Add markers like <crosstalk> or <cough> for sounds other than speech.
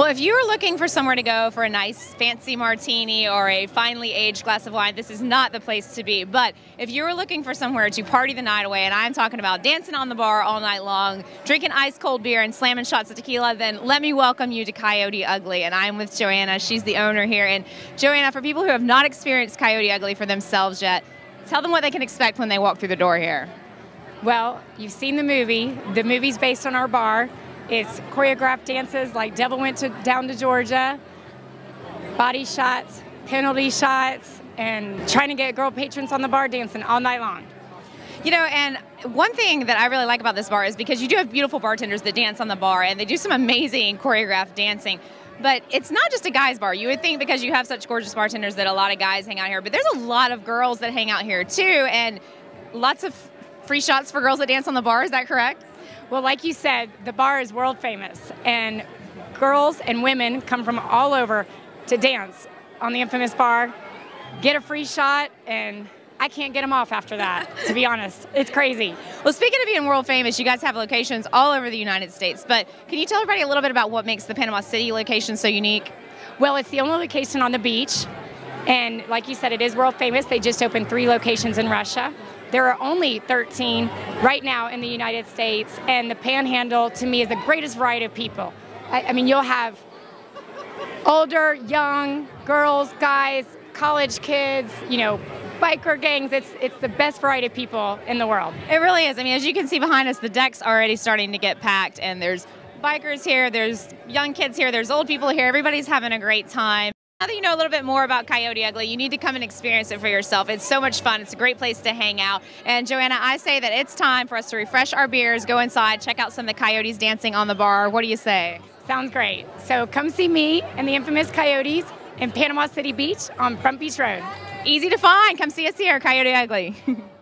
Well, if you are looking for somewhere to go for a nice fancy martini or a finely aged glass of wine, this is not the place to be. But if you are looking for somewhere to party the night away, and I'm talking about dancing on the bar all night long, drinking ice cold beer, and slamming shots of tequila, then let me welcome you to Coyote Ugly. And I'm with Joanna. She's the owner here. And Joanna, for people who have not experienced Coyote Ugly for themselves yet, tell them what they can expect when they walk through the door here. Well, you've seen the movie. The movie's based on our bar. It's choreographed dances like Devil Went to, Down to Georgia, body shots, penalty shots, and trying to get girl patrons on the bar dancing all night long. You know, and one thing that I really like about this bar is because you do have beautiful bartenders that dance on the bar and they do some amazing choreographed dancing. But it's not just a guy's bar. You would think because you have such gorgeous bartenders that a lot of guys hang out here, but there's a lot of girls that hang out here too, and lots of free shots for girls that dance on the bar. Is that correct? Well, like you said, the bar is world famous, and girls and women come from all over to dance on the infamous bar, get a free shot, and I can't get them off after that, <laughs> to be honest. It's crazy. Well, speaking of being world famous, you guys have locations all over the United States, but can you tell everybody a little bit about what makes the Panama City location so unique? Well, it's the only location on the beach, and like you said, it is world famous. They just opened three locations in Russia. There are only 13 right now in the United States, and the Panhandle to me is the greatest variety of people. I, I mean, you'll have older, young, girls, guys, college kids, you know, biker gangs. It's it's the best variety of people in the world. It really is. I mean, as you can see behind us, the deck's already starting to get packed, and there's bikers here, there's young kids here, there's old people here. Everybody's having a great time. Now that you know a little bit more about Coyote Ugly, you need to come and experience it for yourself. It's so much fun. It's a great place to hang out. And Joanna, I say that it's time for us to refresh our beers, go inside, check out some of the coyotes dancing on the bar. What do you say? Sounds great. So come see me and the infamous Coyotes in Panama City Beach on Front Beach Road. Easy to find. Come see us here, Coyote Ugly. <laughs>